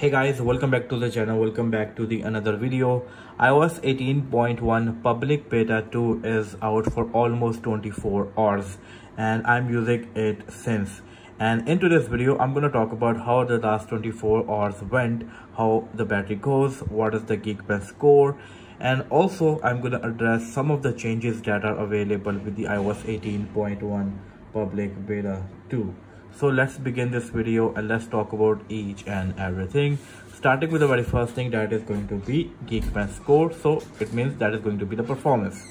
hey guys welcome back to the channel. Welcome back to the another video. ios 18.1 public beta 2 is out for almost 24 hours and i'm using it since. And in today's video i'm going to talk about how the last 24 hours went how the battery goes what is the geekbench score and also i'm going to address some of the changes that are available with the ios 18.1 public beta 2 so let's begin this video and let's talk about each and everything. Starting with the very first thing that is going to be geekbench score. So it means that is going to be the performance.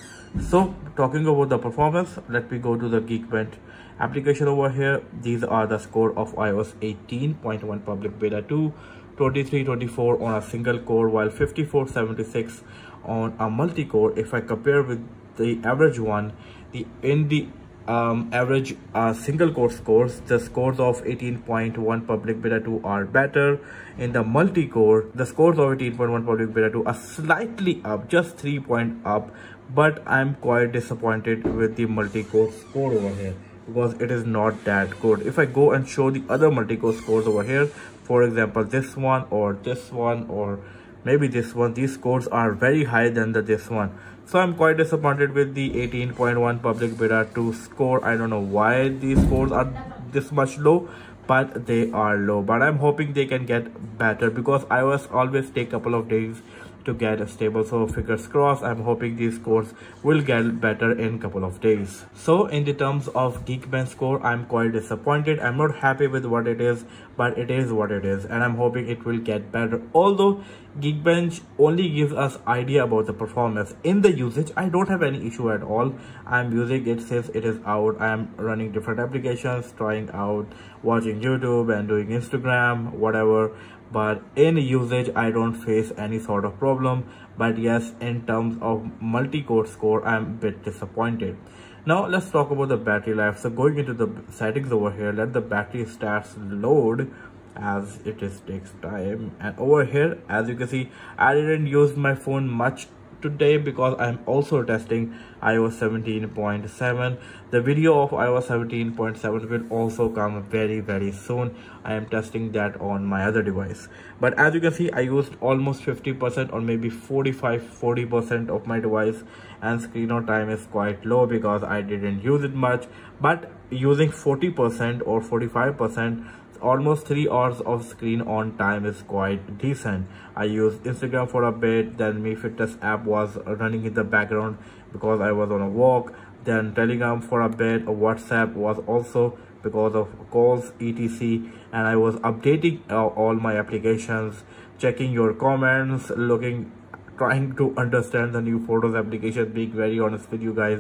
So talking about the performance let me go to the geekbench application over here. These are the score of ios 18.1 public beta 2 2324 on a single core while 5476 on a multi-core. If i compare with the average one the in the um, average uh, single core scores the scores of 18.1 public beta 2 are better. In the multi-core the scores of 18.1 public beta 2 are slightly up just 3 point up but i'm quite disappointed with the multi-core score over here because it is not that good. If i go and show the other multi-core scores over here for example this one or this one or maybe this one these scores are very high than the this one. So i'm quite disappointed with the 18.1 public beta 2 score. I don't know why these scores are this much low but they are low. But i'm hoping they can get better because i was always take a couple of days to get a stable so fingers crossed i'm hoping these scores will get better in couple of days. So in the terms of geekbench score i'm quite disappointed. I'm not happy with what it is but it is what it is and i'm hoping it will get better. Although geekbench only gives us idea about the performance. In the usage i don't have any issue at all. I'm using it since it is out. I'm running different applications trying out watching youtube and doing instagram whatever but in usage i don't face any sort of problem. But yes in terms of multi-core score i'm a bit disappointed. Now let's talk about the battery life. So going into the settings over here let the battery stats load as it is takes time. And over here as you can see i didn't use my phone much today because i'm also testing ios 17.7 the video of ios 17.7 will also come very very soon. I am testing that on my other device. But as you can see i used almost 50 percent or maybe 45 40 percent of my device and screen on time is quite low because i didn't use it much. But using 40 percent or 45 percent almost three hours of screen on time is quite decent. I used instagram for a bit then mi fitness app was running in the background because i was on a walk. Then telegram for a bit whatsapp was also because of calls etc. And i was updating uh, all my applications checking your comments looking trying to understand the new photos application being very honest with you guys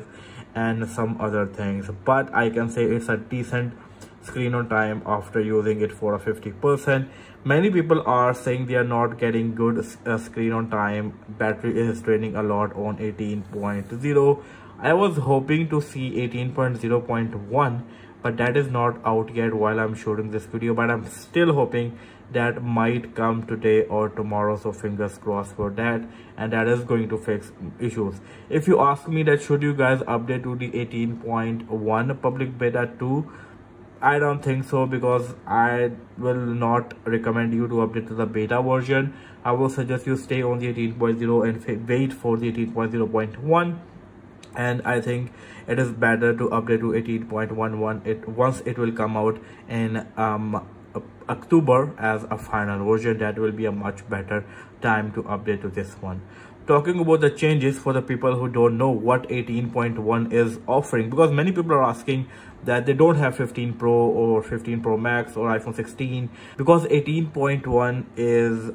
and some other things. But i can say it's a decent screen on time after using it for a 50 percent. Many people are saying they are not getting good uh, screen on time. Battery is draining a lot on 18.0 i was hoping to see 18.0.1 but that is not out yet while i'm shooting this video. But i'm still hoping that might come today or tomorrow so fingers crossed for that. And that is going to fix issues. If you ask me that should you guys update to the 18.1 public beta 2 I don't think so because I will not recommend you to update to the beta version. I will suggest you stay on the 18.0 and wait for the 18.0.1 and I think it is better to update to 18.11 it once it will come out in um, October as a final version. That will be a much better time to update to this one talking about the changes for the people who don't know what 18.1 is offering because many people are asking that they don't have 15 pro or 15 pro max or iphone 16 because 18.1 is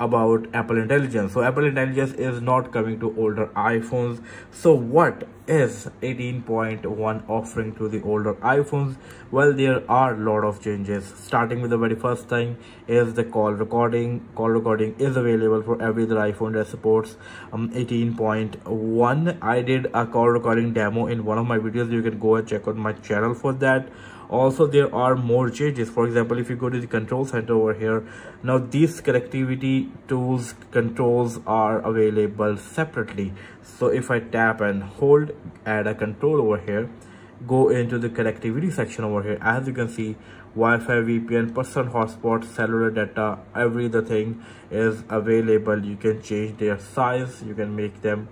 about Apple Intelligence. So Apple Intelligence is not coming to older iPhones. So what is 18.1 offering to the older iPhones? Well, there are a lot of changes. Starting with the very first thing is the call recording. Call recording is available for every other iPhone that supports um, 18.1. I did a call recording demo in one of my videos. You can go and check out my channel for that also there are more changes for example if you go to the control center over here now these connectivity tools controls are available separately so if i tap and hold add a control over here go into the connectivity section over here. As you can see wi-fi vpn personal hotspot cellular data every the thing is available. You can change their size. You can make them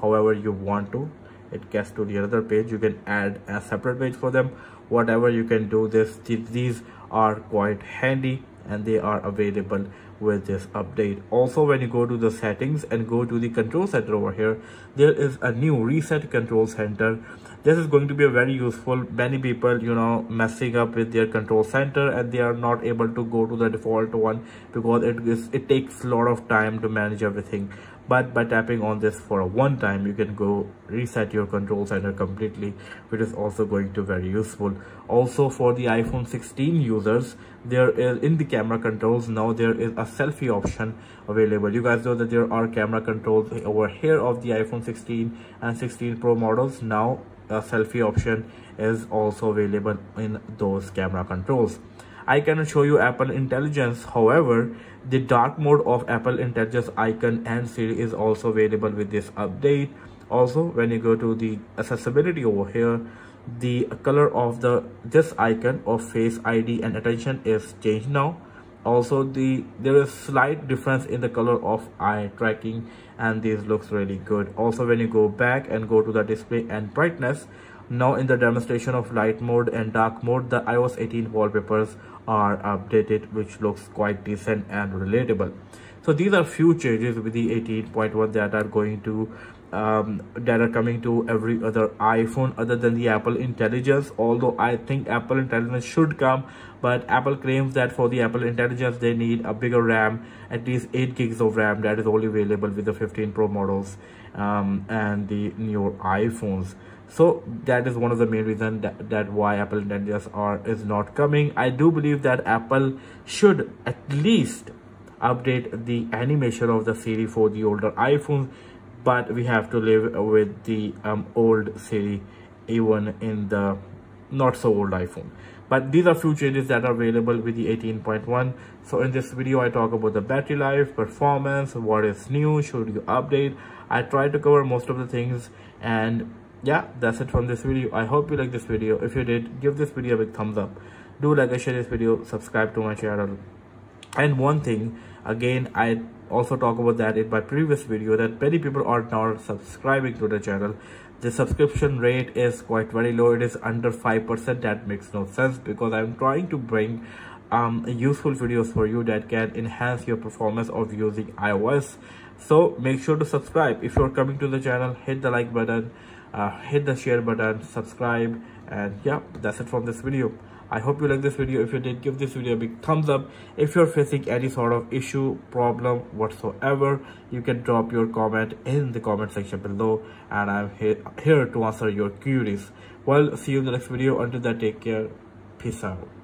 however you want to. It gets to the other page. You can add a separate page for them. Whatever you can do this these are quite handy and they are available with this update. Also when you go to the settings and go to the control center over here there is a new reset control center. This is going to be a very useful. Many people you know messing up with their control center and they are not able to go to the default one because it is it takes a lot of time to manage everything but by tapping on this for a one time you can go reset your control center completely which is also going to very useful. Also for the iphone 16 users there is in the camera controls now there is a selfie option available. You guys know that there are camera controls over here of the iphone 16 and 16 pro models. Now a selfie option is also available in those camera controls I cannot show you Apple Intelligence. However, the dark mode of Apple Intelligence icon and Siri is also available with this update. Also, when you go to the accessibility over here, the color of the this icon of Face ID and attention is changed now. Also, the there is slight difference in the color of eye tracking and this looks really good. Also, when you go back and go to the display and brightness, now in the demonstration of light mode and dark mode, the iOS 18 wallpapers are updated, which looks quite decent and relatable. So these are few changes with the 18.1 that are going to um, that are coming to every other iPhone other than the Apple Intelligence. Although I think Apple Intelligence should come, but Apple claims that for the Apple Intelligence they need a bigger RAM, at least 8 gigs of RAM that is only available with the 15 Pro models um, and the newer iPhones so that is one of the main reasons that, that why apple intelligence are is not coming. I do believe that apple should at least update the animation of the siri for the older iphones but we have to live with the um, old siri even in the not so old iphone. But these are few changes that are available with the 18.1 so in this video i talk about the battery life performance what is new should you update? I try to cover most of the things and yeah that's it from this video. I hope you like this video. If you did give this video a big thumbs up. Do like and share this video. Subscribe to my channel. And one thing again i also talk about that in my previous video that many people are not subscribing to the channel. The subscription rate is quite very low. It is under five percent. That makes no sense because i'm trying to bring um useful videos for you that can enhance your performance of using ios. So make sure to subscribe. If you're coming to the channel hit the like button uh, hit the share button subscribe and yeah that's it from this video. I hope you like this video. If you did give this video a big thumbs up. If you're facing any sort of issue problem whatsoever you can drop your comment in the comment section below and i'm here, here to answer your queries. Well see you in the next video. Until then take care. Peace out